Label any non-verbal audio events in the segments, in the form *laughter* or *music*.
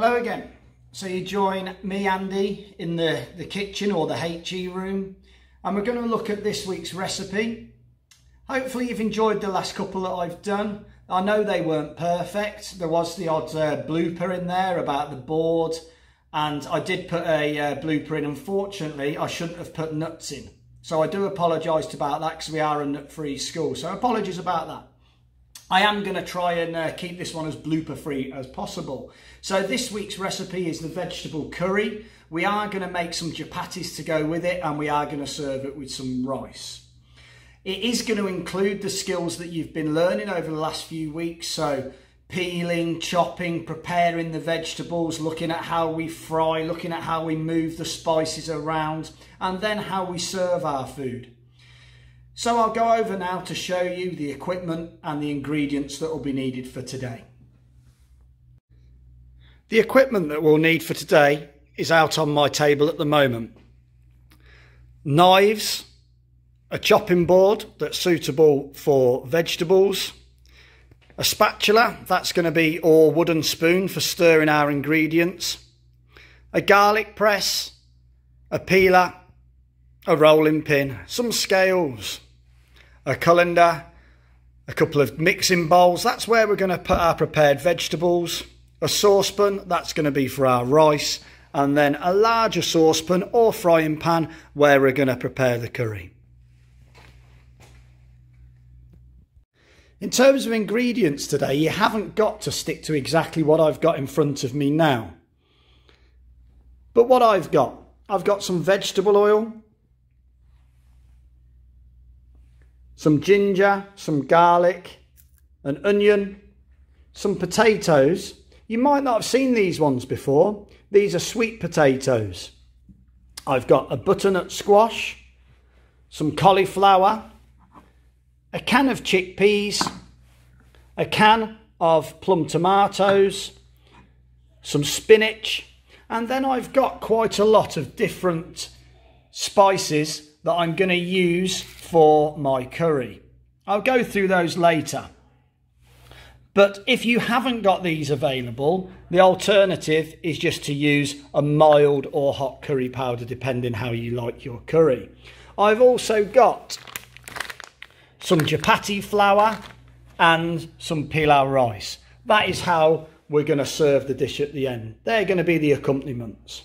Hello again. So you join me, Andy, in the, the kitchen or the HE room, and we're going to look at this week's recipe. Hopefully you've enjoyed the last couple that I've done. I know they weren't perfect. There was the odd uh, blooper in there about the board, and I did put a uh, blooper in. Unfortunately, I shouldn't have put nuts in. So I do apologise about that because we are a nut-free school. So apologies about that. I am going to try and uh, keep this one as blooper free as possible. So this week's recipe is the vegetable curry. We are going to make some chapatis to go with it and we are going to serve it with some rice. It is going to include the skills that you've been learning over the last few weeks. So peeling, chopping, preparing the vegetables, looking at how we fry, looking at how we move the spices around and then how we serve our food. So I'll go over now to show you the equipment and the ingredients that will be needed for today. The equipment that we'll need for today is out on my table at the moment. Knives, a chopping board that's suitable for vegetables, a spatula, that's going to be or wooden spoon for stirring our ingredients, a garlic press, a peeler, a rolling pin, some scales, a colander, a couple of mixing bowls. That's where we're going to put our prepared vegetables. A saucepan, that's going to be for our rice. And then a larger saucepan or frying pan where we're going to prepare the curry. In terms of ingredients today, you haven't got to stick to exactly what I've got in front of me now. But what I've got, I've got some vegetable oil, some ginger, some garlic, an onion, some potatoes. You might not have seen these ones before. These are sweet potatoes. I've got a butternut squash, some cauliflower, a can of chickpeas, a can of plum tomatoes, some spinach, and then I've got quite a lot of different spices that I'm going to use for my curry. I'll go through those later. But if you haven't got these available, the alternative is just to use a mild or hot curry powder, depending how you like your curry. I've also got some chapati flour and some pilau rice. That is how we're going to serve the dish at the end. They're going to be the accompaniments.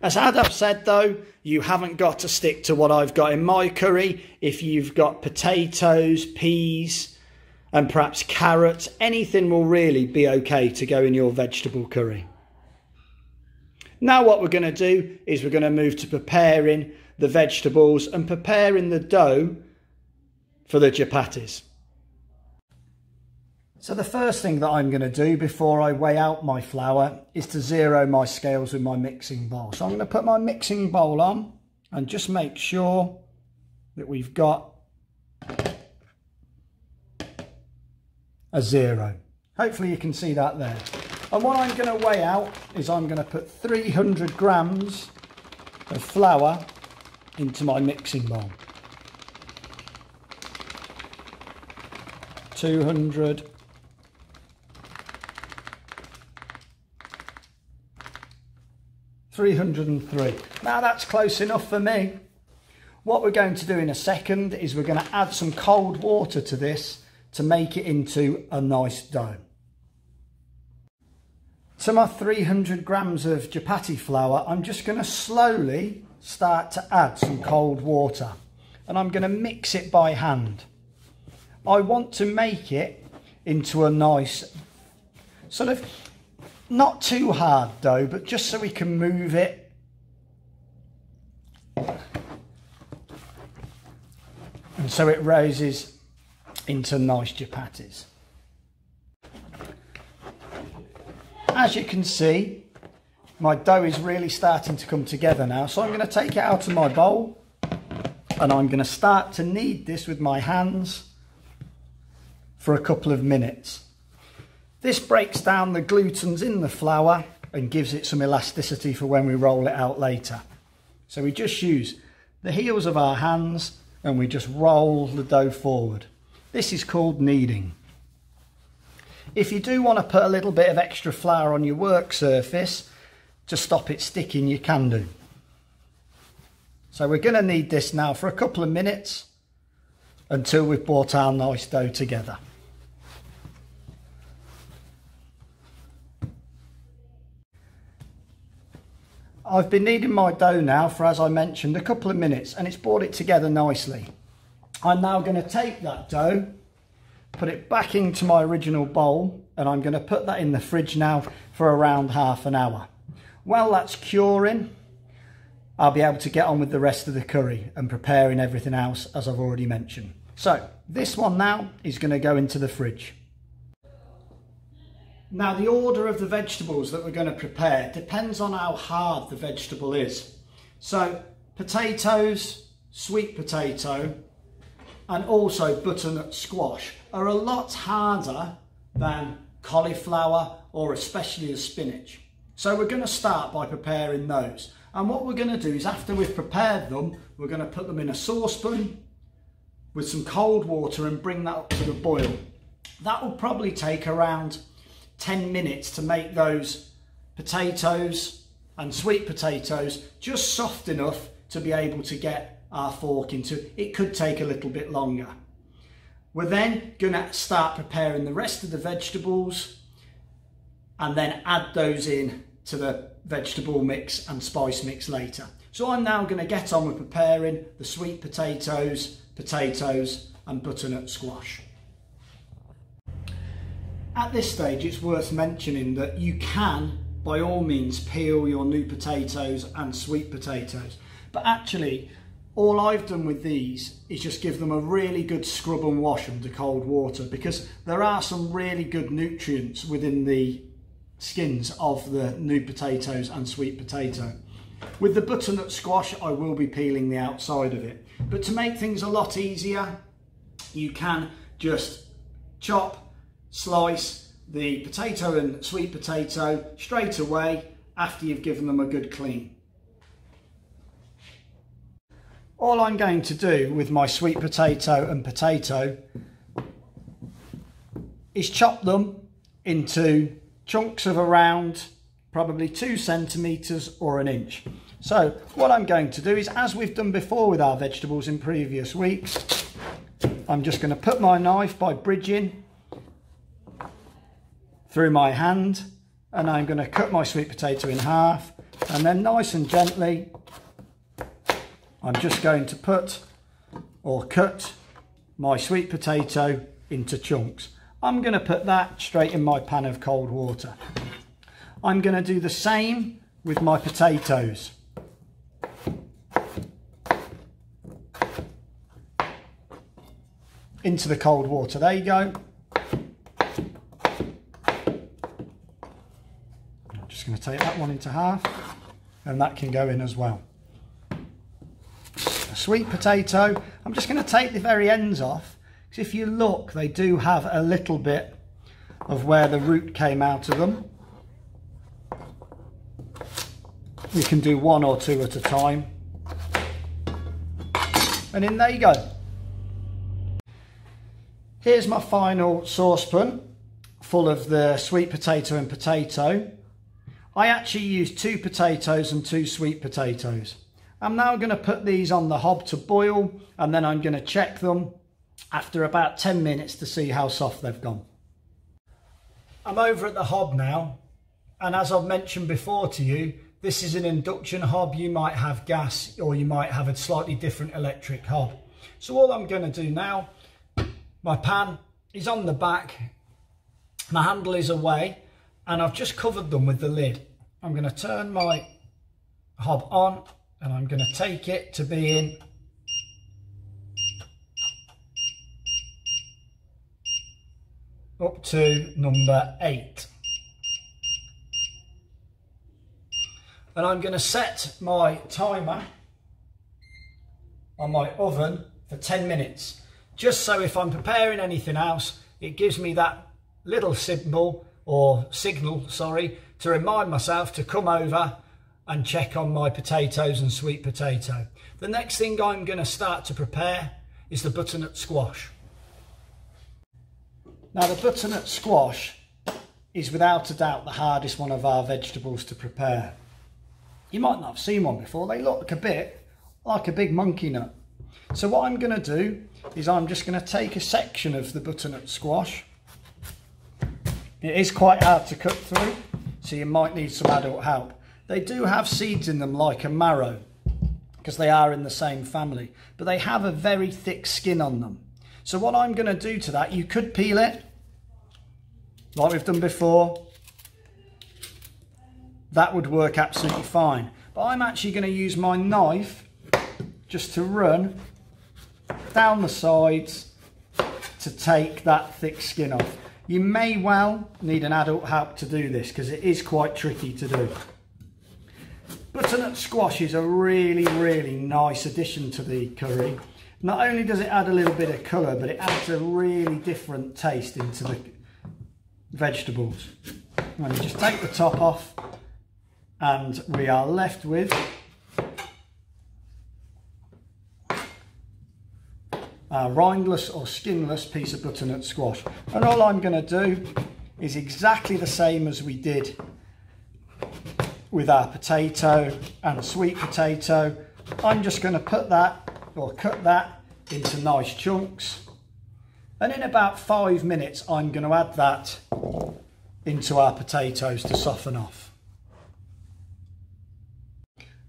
As Adab said though, you haven't got to stick to what I've got in my curry. If you've got potatoes, peas, and perhaps carrots, anything will really be okay to go in your vegetable curry. Now what we're going to do is we're going to move to preparing the vegetables and preparing the dough for the chapatis. So the first thing that I'm going to do before I weigh out my flour is to zero my scales with my mixing bowl. So I'm going to put my mixing bowl on and just make sure that we've got a zero. Hopefully you can see that there. And what I'm going to weigh out is I'm going to put 300 grams of flour into my mixing bowl. 200 303. Now that's close enough for me. What we're going to do in a second is we're going to add some cold water to this to make it into a nice dough. To my 300 grams of chapati flour, I'm just going to slowly start to add some cold water and I'm going to mix it by hand. I want to make it into a nice sort of not too hard though, but just so we can move it. And so it raises into nice chapatis. As you can see, my dough is really starting to come together now. So I'm going to take it out of my bowl and I'm going to start to knead this with my hands for a couple of minutes. This breaks down the glutens in the flour and gives it some elasticity for when we roll it out later. So we just use the heels of our hands and we just roll the dough forward. This is called kneading. If you do want to put a little bit of extra flour on your work surface to stop it sticking, you can do. So we're going to need this now for a couple of minutes until we've brought our nice dough together. I've been kneading my dough now for, as I mentioned, a couple of minutes and it's brought it together nicely. I'm now going to take that dough, put it back into my original bowl and I'm going to put that in the fridge now for around half an hour. While that's curing, I'll be able to get on with the rest of the curry and preparing everything else as I've already mentioned. So this one now is going to go into the fridge. Now the order of the vegetables that we're going to prepare depends on how hard the vegetable is. So potatoes, sweet potato and also butternut squash are a lot harder than cauliflower or especially the spinach. So we're going to start by preparing those. And what we're going to do is after we've prepared them, we're going to put them in a saucepan with some cold water and bring that up to the boil. That will probably take around 10 minutes to make those potatoes and sweet potatoes just soft enough to be able to get our fork into. It could take a little bit longer. We're then going to start preparing the rest of the vegetables and then add those in to the vegetable mix and spice mix later. So I'm now going to get on with preparing the sweet potatoes, potatoes and butternut squash. At this stage, it's worth mentioning that you can, by all means, peel your new potatoes and sweet potatoes. But actually, all I've done with these is just give them a really good scrub and wash under cold water because there are some really good nutrients within the skins of the new potatoes and sweet potato. With the butternut squash, I will be peeling the outside of it. But to make things a lot easier, you can just chop slice the potato and sweet potato straight away after you've given them a good clean. All I'm going to do with my sweet potato and potato is chop them into chunks of around probably two centimetres or an inch. So what I'm going to do is, as we've done before with our vegetables in previous weeks, I'm just going to put my knife by bridging through my hand and I'm going to cut my sweet potato in half and then nice and gently I'm just going to put or cut my sweet potato into chunks. I'm going to put that straight in my pan of cold water. I'm going to do the same with my potatoes. Into the cold water, there you go. going to take that one into half and that can go in as well. A sweet potato, I'm just going to take the very ends off because if you look they do have a little bit of where the root came out of them. You can do one or two at a time. And in there you go. Here's my final saucepan full of the sweet potato and potato. I actually used two potatoes and two sweet potatoes. I'm now going to put these on the hob to boil and then I'm going to check them after about 10 minutes to see how soft they've gone. I'm over at the hob now and as I've mentioned before to you this is an induction hob you might have gas or you might have a slightly different electric hob so all I'm going to do now my pan is on the back my handle is away and I've just covered them with the lid I'm going to turn my hob on and I'm going to take it to being up to number eight. And I'm going to set my timer on my oven for 10 minutes. Just so if I'm preparing anything else, it gives me that little symbol or signal, sorry, to remind myself to come over and check on my potatoes and sweet potato. The next thing I'm going to start to prepare is the butternut squash. Now the butternut squash is without a doubt the hardest one of our vegetables to prepare. You might not have seen one before, they look a bit like a big monkey nut. So what I'm going to do is I'm just going to take a section of the butternut squash. It is quite hard to cut through, so you might need some adult help. They do have seeds in them like a marrow, because they are in the same family, but they have a very thick skin on them. So what I'm going to do to that, you could peel it, like we've done before. That would work absolutely fine. But I'm actually going to use my knife just to run down the sides to take that thick skin off. You may well need an adult help to do this because it is quite tricky to do. Butternut squash is a really, really nice addition to the curry. Not only does it add a little bit of colour, but it adds a really different taste into the vegetables. And you just take the top off and we are left with a rindless or skinless piece of butternut squash. And all I'm going to do is exactly the same as we did with our potato and sweet potato. I'm just going to put that or cut that into nice chunks. And in about five minutes, I'm going to add that into our potatoes to soften off.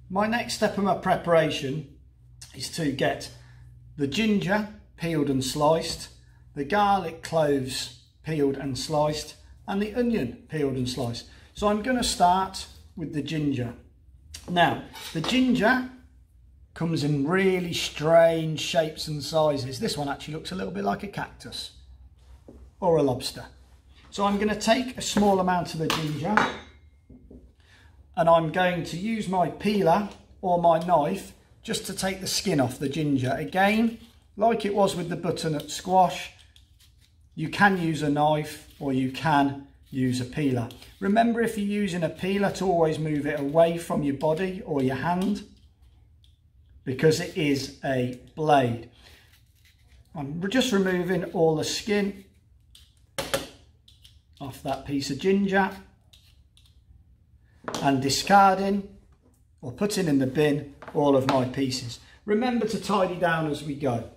My next step in my preparation is to get the ginger peeled and sliced, the garlic cloves peeled and sliced, and the onion peeled and sliced. So I'm going to start with the ginger. Now, the ginger comes in really strange shapes and sizes. This one actually looks a little bit like a cactus or a lobster. So I'm going to take a small amount of the ginger and I'm going to use my peeler or my knife just to take the skin off the ginger. Again, like it was with the butternut squash, you can use a knife or you can use a peeler. Remember if you're using a peeler to always move it away from your body or your hand because it is a blade. I'm just removing all the skin off that piece of ginger and discarding or putting in the bin all of my pieces. Remember to tidy down as we go.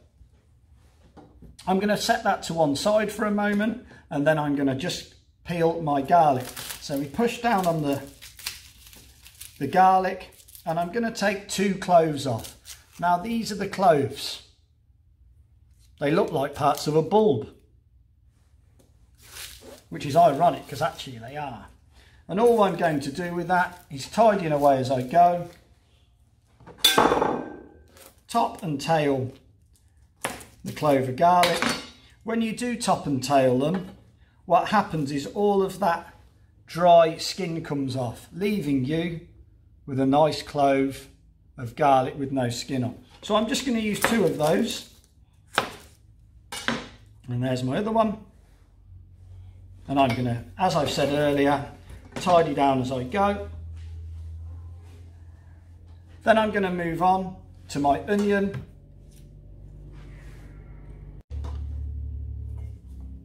I'm going to set that to one side for a moment and then I'm going to just peel my garlic. So we push down on the, the garlic and I'm going to take two cloves off. Now these are the cloves. They look like parts of a bulb, which is ironic because actually they are. And all I'm going to do with that is tidying away as I go. Top and tail the clove of garlic. When you do top and tail them, what happens is all of that dry skin comes off, leaving you with a nice clove of garlic with no skin on. So I'm just going to use two of those. And there's my other one. And I'm going to, as I've said earlier, tidy down as I go. Then I'm going to move on to my onion.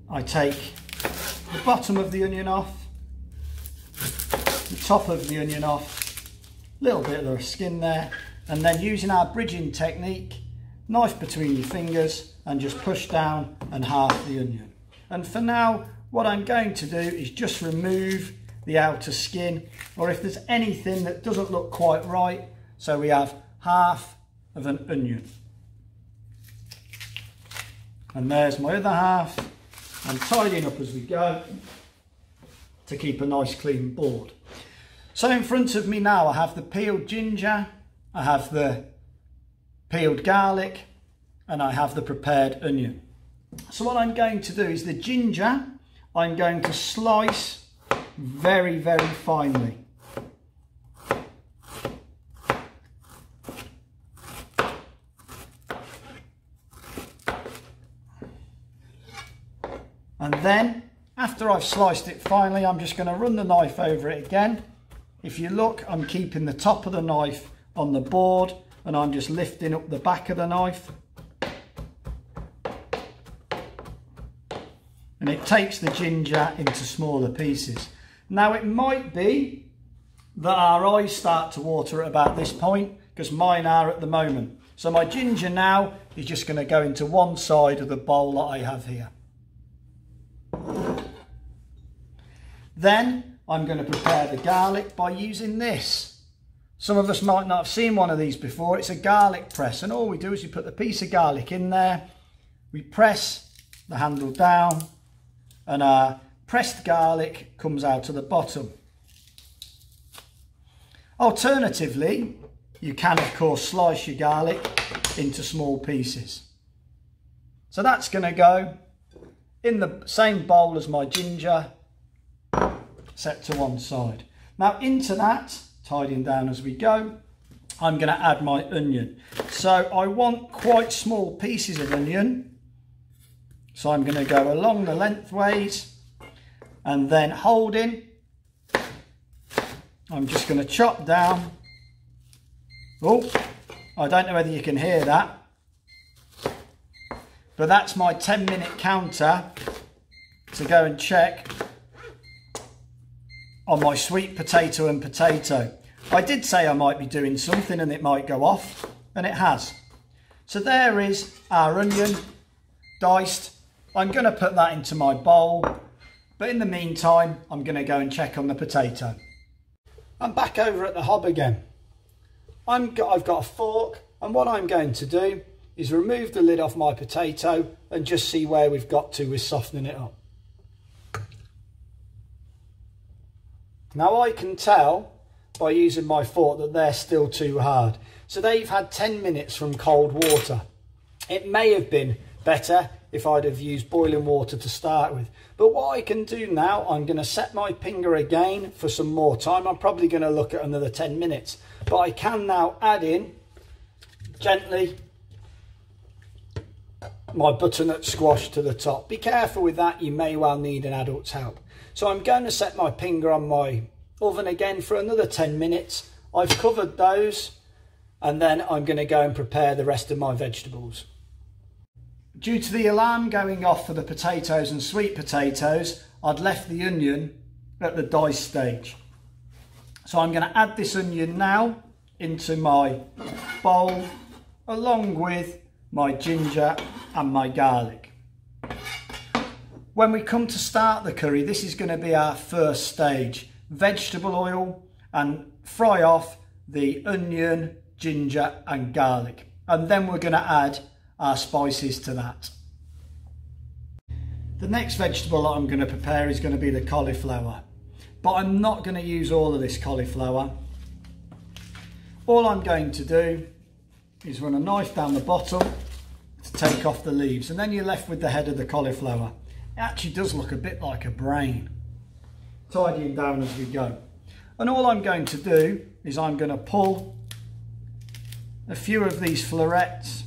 I take the bottom of the onion off, the top of the onion off, a little bit of the skin there, and then using our bridging technique, knife between your fingers and just push down and half the onion. And for now, what I'm going to do is just remove the outer skin, or if there's anything that doesn't look quite right, so we have half of an onion. And there's my other half. I'm tidying up as we go to keep a nice clean board. So in front of me now I have the peeled ginger, I have the peeled garlic and I have the prepared onion. So what I'm going to do is the ginger I'm going to slice very very finely. And then after I've sliced it finely, I'm just going to run the knife over it again. If you look, I'm keeping the top of the knife on the board and I'm just lifting up the back of the knife. And it takes the ginger into smaller pieces. Now it might be that our eyes start to water at about this point because mine are at the moment. So my ginger now is just going to go into one side of the bowl that I have here. Then I'm going to prepare the garlic by using this. Some of us might not have seen one of these before. It's a garlic press and all we do is we put the piece of garlic in there. We press the handle down and our pressed garlic comes out of the bottom. Alternatively, you can of course slice your garlic into small pieces. So that's going to go in the same bowl as my ginger set to one side. Now into that, tidying down as we go, I'm going to add my onion. So I want quite small pieces of onion. So I'm going to go along the lengthways and then holding I'm just going to chop down. Oh, I don't know whether you can hear that. But that's my 10 minute counter to go and check on my sweet potato and potato. I did say I might be doing something and it might go off, and it has. So there is our onion diced. I'm going to put that into my bowl, but in the meantime, I'm going to go and check on the potato. I'm back over at the hob again. Got, I've got a fork and what I'm going to do is remove the lid off my potato and just see where we've got to with softening it up. Now I can tell by using my fork that they're still too hard. So they've had 10 minutes from cold water. It may have been better if I'd have used boiling water to start with. But what I can do now, I'm going to set my pinger again for some more time. I'm probably going to look at another 10 minutes. But I can now add in, gently, my butternut squash to the top. Be careful with that, you may well need an adult's help. So I'm going to set my pinger on my oven again for another 10 minutes. I've covered those and then I'm going to go and prepare the rest of my vegetables. Due to the alarm going off for the potatoes and sweet potatoes, I'd left the onion at the dice stage. So I'm going to add this onion now into my bowl along with my ginger and my garlic. When we come to start the curry, this is going to be our first stage. Vegetable oil and fry off the onion, ginger and garlic. And then we're going to add our spices to that. The next vegetable that I'm going to prepare is going to be the cauliflower. But I'm not going to use all of this cauliflower. All I'm going to do is run a knife down the bottom to take off the leaves and then you're left with the head of the cauliflower. It actually does look a bit like a brain. Tidying down as we go. And all I'm going to do is I'm going to pull a few of these florets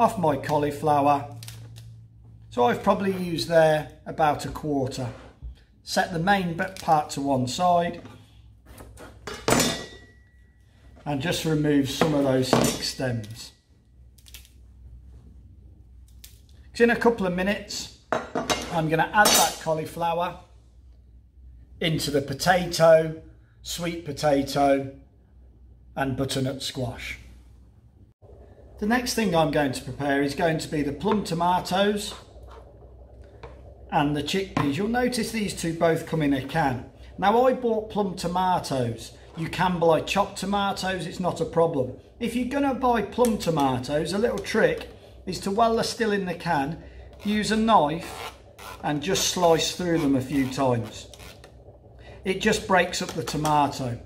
off my cauliflower. So I've probably used there about a quarter. Set the main part to one side and just remove some of those thick stems. So in a couple of minutes I'm going to add that cauliflower into the potato, sweet potato and butternut squash. The next thing I'm going to prepare is going to be the plum tomatoes and the chickpeas. You'll notice these two both come in a can. Now I bought plum tomatoes. You can buy chopped tomatoes, it's not a problem. If you're going to buy plum tomatoes, a little trick is to, while they're still in the can, use a knife and just slice through them a few times. It just breaks up the tomato.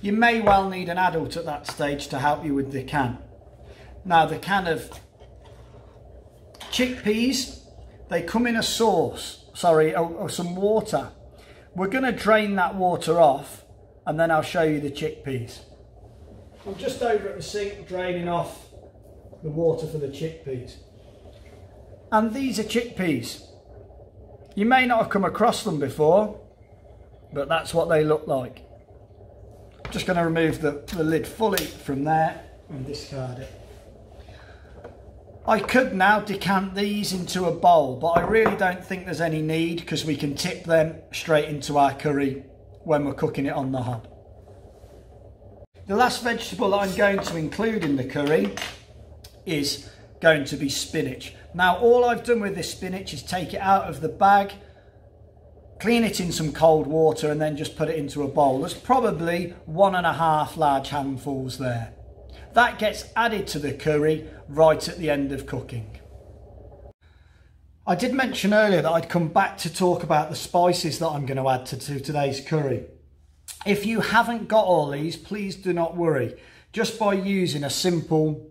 You may well need an adult at that stage to help you with the can. Now the can of chickpeas, they come in a sauce, sorry, or, or some water. We're going to drain that water off and then I'll show you the chickpeas. I'm just over at the sink draining off the water for the chickpeas. And these are chickpeas. You may not have come across them before, but that's what they look like. I'm Just going to remove the, the lid fully from there and discard it. I could now decant these into a bowl, but I really don't think there's any need because we can tip them straight into our curry when we're cooking it on the hob. The last vegetable that I'm going to include in the curry is going to be spinach. Now all I've done with this spinach is take it out of the bag, clean it in some cold water and then just put it into a bowl. There's probably one and a half large handfuls there. That gets added to the curry right at the end of cooking. I did mention earlier that I'd come back to talk about the spices that I'm going to add to, to today's curry. If you haven't got all these, please do not worry. Just by using a simple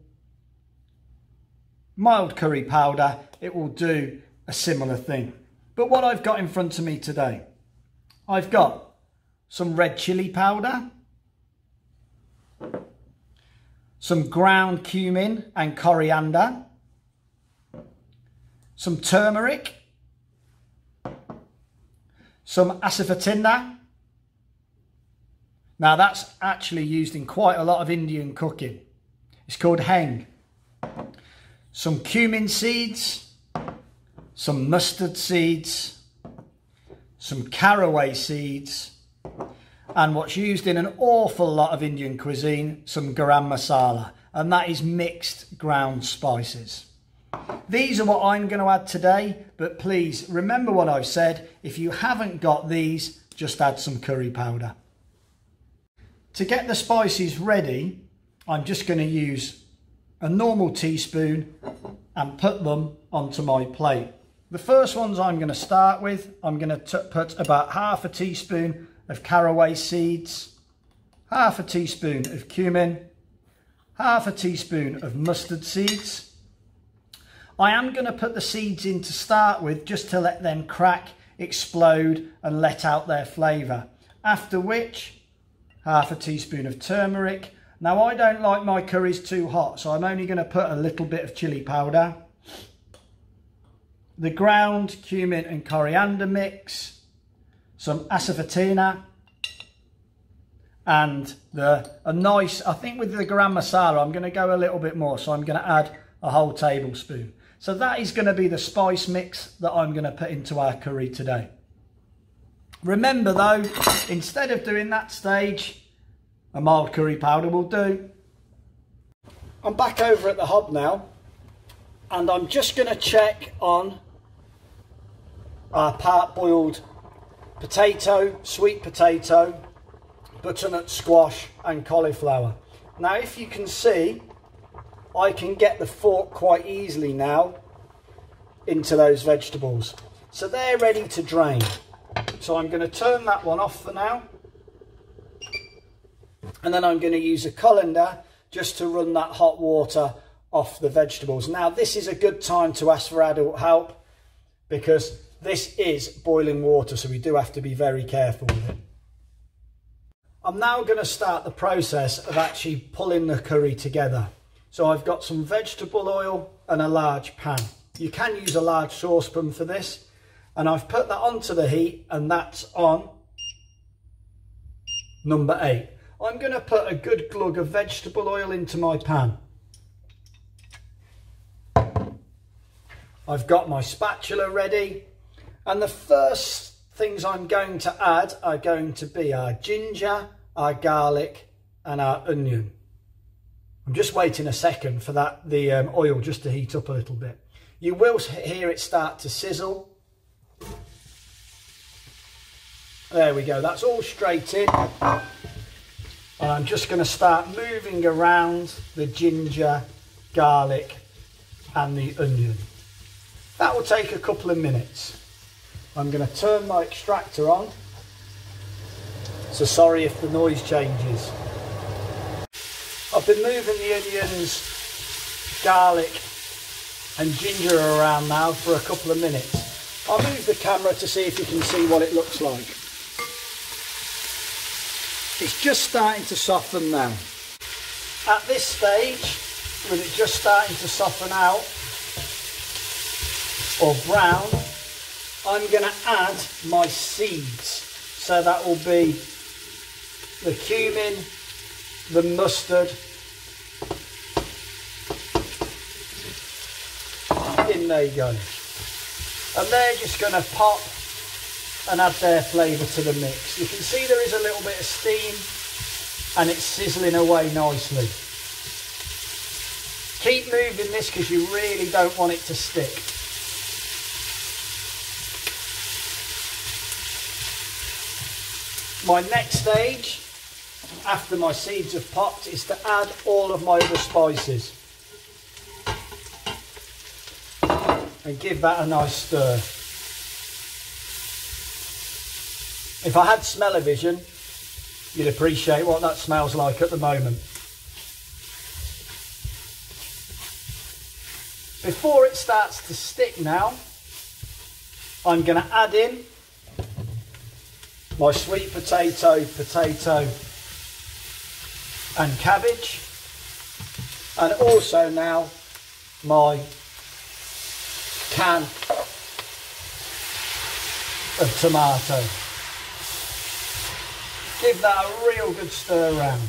mild curry powder, it will do a similar thing. But what I've got in front of me today, I've got some red chili powder, some ground cumin and coriander, some turmeric, some asafoetida. Now that's actually used in quite a lot of Indian cooking. It's called heng. Some cumin seeds, some mustard seeds, some caraway seeds, and what's used in an awful lot of Indian cuisine, some garam masala, and that is mixed ground spices. These are what I'm going to add today, but please remember what I've said. If you haven't got these, just add some curry powder. To get the spices ready, I'm just going to use a normal teaspoon and put them onto my plate. The first ones I'm going to start with, I'm going to put about half a teaspoon of caraway seeds, half a teaspoon of cumin, half a teaspoon of mustard seeds. I am going to put the seeds in to start with just to let them crack, explode and let out their flavour. After which, half a teaspoon of turmeric. Now I don't like my curries too hot, so I'm only going to put a little bit of chili powder. The ground cumin and coriander mix, some asafoetida and the a nice I think with the garam masala I'm going to go a little bit more so I'm going to add a whole tablespoon. So that is going to be the spice mix that I'm going to put into our curry today. Remember though instead of doing that stage a mild curry powder will do. I'm back over at the hob now and I'm just going to check on our part boiled potato, sweet potato, butternut squash and cauliflower. Now if you can see, I can get the fork quite easily now into those vegetables. So they're ready to drain. So I'm going to turn that one off for now. And then I'm going to use a colander just to run that hot water off the vegetables. Now this is a good time to ask for adult help because this is boiling water, so we do have to be very careful with it. I'm now going to start the process of actually pulling the curry together. So I've got some vegetable oil and a large pan. You can use a large saucepan for this. And I've put that onto the heat and that's on number eight. I'm going to put a good glug of vegetable oil into my pan. I've got my spatula ready and the first things I'm going to add are going to be our ginger, our garlic and our onion. I'm just waiting a second for that the um, oil just to heat up a little bit. You will hear it start to sizzle. There we go, that's all straight in. And I'm just going to start moving around the ginger, garlic and the onion. That will take a couple of minutes. I'm going to turn my extractor on. So sorry if the noise changes. I've been moving the onions, garlic and ginger around now for a couple of minutes. I'll move the camera to see if you can see what it looks like. It's just starting to soften now. At this stage, with it just starting to soften out or brown, I'm going to add my seeds. So that will be the cumin, the mustard, in they go. And they're just going to pop and add their flavour to the mix. You can see there is a little bit of steam and it's sizzling away nicely. Keep moving this because you really don't want it to stick. My next stage, after my seeds have popped, is to add all of my other spices. And give that a nice stir. If I had smell-o-vision, you'd appreciate what that smells like at the moment. Before it starts to stick now, I'm going to add in my sweet potato, potato and cabbage and also now my can of tomato. Give that a real good stir around.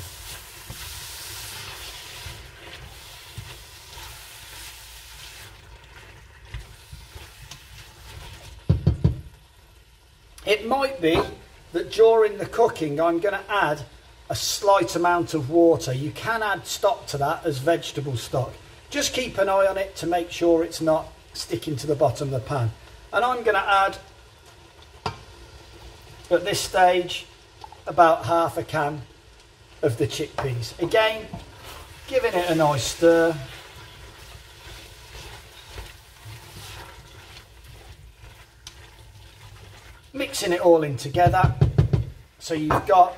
It might be that during the cooking I'm going to add a slight amount of water. You can add stock to that as vegetable stock. Just keep an eye on it to make sure it's not sticking to the bottom of the pan. And I'm going to add, at this stage, about half a can of the chickpeas. Again, giving it a nice stir. Mixing it all in together. So you've got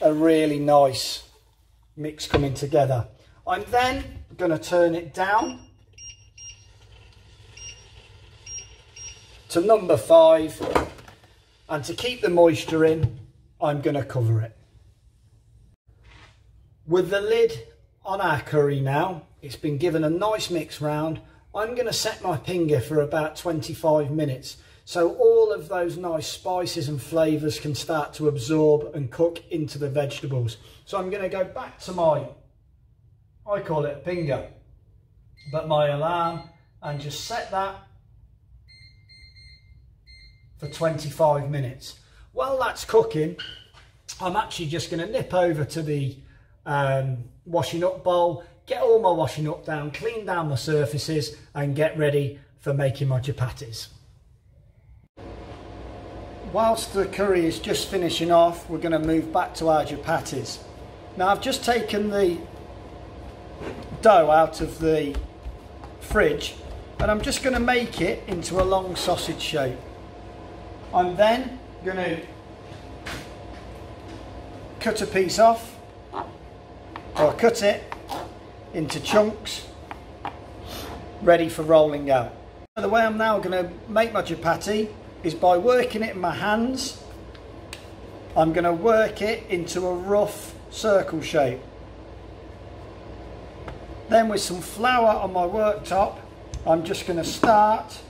a really nice mix coming together. I'm then going to turn it down to number five and to keep the moisture in I'm going to cover it. With the lid on our curry now, it's been given a nice mix round. I'm going to set my pinger for about 25 minutes so all of those nice spices and flavours can start to absorb and cook into the vegetables. So I'm going to go back to my, I call it a but my alarm and just set that for 25 minutes. While that's cooking, I'm actually just going to nip over to the um, washing up bowl, get all my washing up down, clean down my surfaces and get ready for making my chapatis. Whilst the curry is just finishing off, we're going to move back to our chapatis. Now I've just taken the dough out of the fridge and I'm just going to make it into a long sausage shape. I'm then going to cut a piece off or cut it into chunks ready for rolling out. The way I'm now going to make my chapati is by working it in my hands. I'm going to work it into a rough circle shape. Then with some flour on my worktop, I'm just going to start.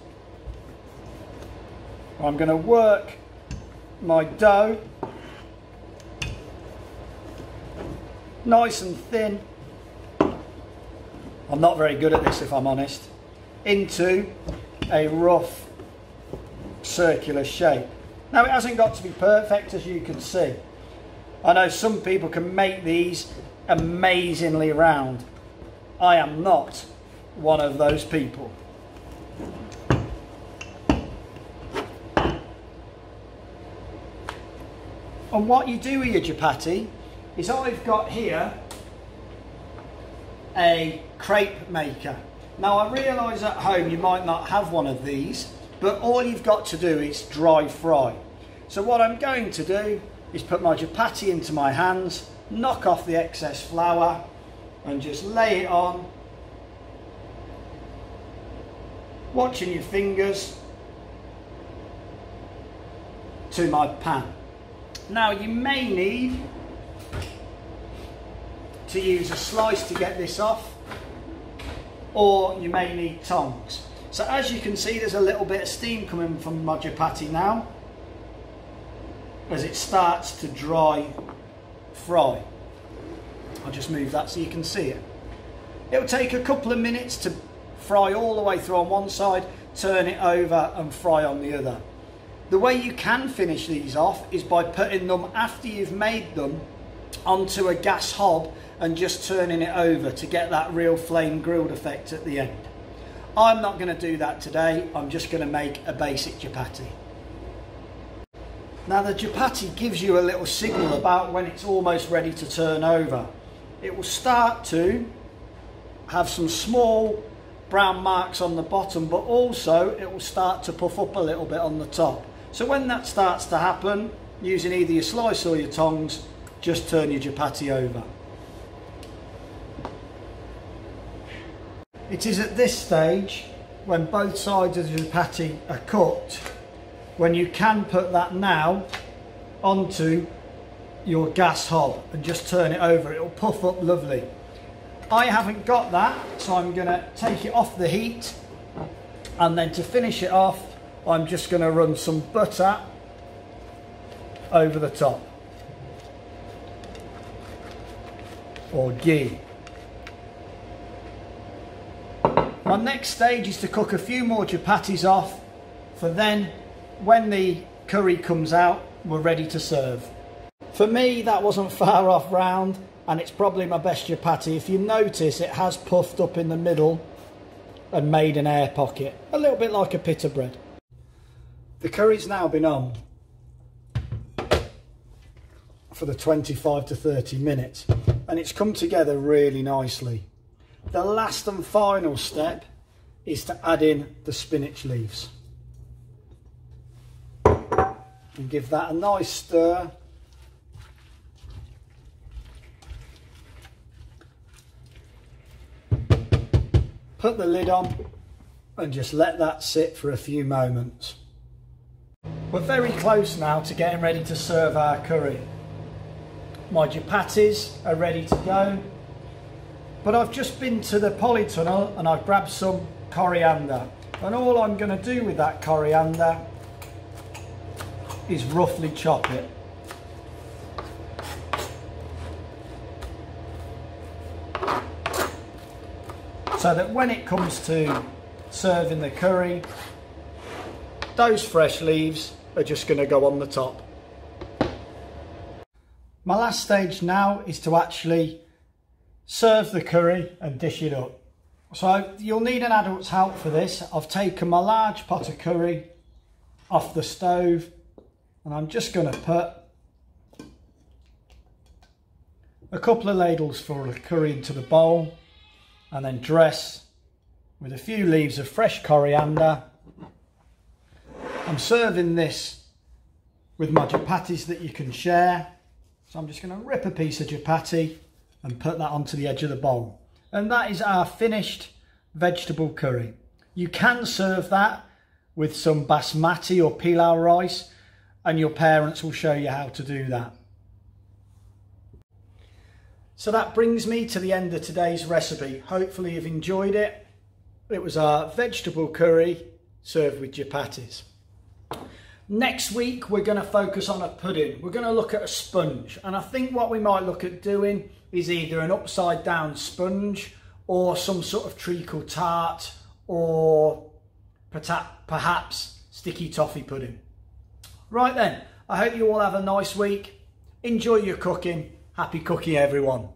I'm going to work my dough nice and thin. I'm not very good at this if I'm honest. Into a rough circular shape. Now it hasn't got to be perfect as you can see. I know some people can make these amazingly round. I am not one of those people. And what you do with your chapati is I've got here a crepe maker. Now I realise at home you might not have one of these but all you've got to do is dry fry. So what I'm going to do is put my chapati into my hands, knock off the excess flour and just lay it on. Watching your fingers to my pan. Now you may need to use a slice to get this off or you may need tongs. So as you can see, there's a little bit of steam coming from my chapati now as it starts to dry fry. I'll just move that so you can see it. It'll take a couple of minutes to fry all the way through on one side, turn it over and fry on the other. The way you can finish these off is by putting them after you've made them onto a gas hob and just turning it over to get that real flame grilled effect at the end. I'm not going to do that today, I'm just going to make a basic chapati. Now the chapati gives you a little signal about when it's almost ready to turn over. It will start to have some small brown marks on the bottom but also it will start to puff up a little bit on the top. So when that starts to happen, using either your slice or your tongs, just turn your chapati over. It is at this stage, when both sides of the chapati are cooked, when you can put that now onto your gas hob and just turn it over. It'll puff up lovely. I haven't got that, so I'm going to take it off the heat and then to finish it off, I'm just going to run some butter over the top. Or ghee. My next stage is to cook a few more chapatis off for then when the curry comes out, we're ready to serve. For me, that wasn't *laughs* far off round and it's probably my best chapati. If you notice, it has puffed up in the middle and made an air pocket, a little bit like a pita bread. The curry's now been on for the 25 to 30 minutes and it's come together really nicely. The last and final step is to add in the spinach leaves. And give that a nice stir. Put the lid on and just let that sit for a few moments. We're very close now to getting ready to serve our curry. My chapatis are ready to go. But I've just been to the polytunnel and I've grabbed some coriander. And all I'm going to do with that coriander is roughly chop it. So that when it comes to serving the curry, those fresh leaves are just going to go on the top. My last stage now is to actually serve the curry and dish it up. So you'll need an adult's help for this. I've taken my large pot of curry off the stove and I'm just going to put a couple of ladles full of curry into the bowl and then dress with a few leaves of fresh coriander. I'm serving this with my chapatis that you can share. So I'm just going to rip a piece of chapati and put that onto the edge of the bowl. And that is our finished vegetable curry. You can serve that with some basmati or pilau rice and your parents will show you how to do that. So that brings me to the end of today's recipe. Hopefully you've enjoyed it. It was our vegetable curry served with chapatis. Next week we're going to focus on a pudding. We're going to look at a sponge and I think what we might look at doing is either an upside down sponge or some sort of treacle tart or perhaps sticky toffee pudding. Right then, I hope you all have a nice week. Enjoy your cooking. Happy cooking everyone.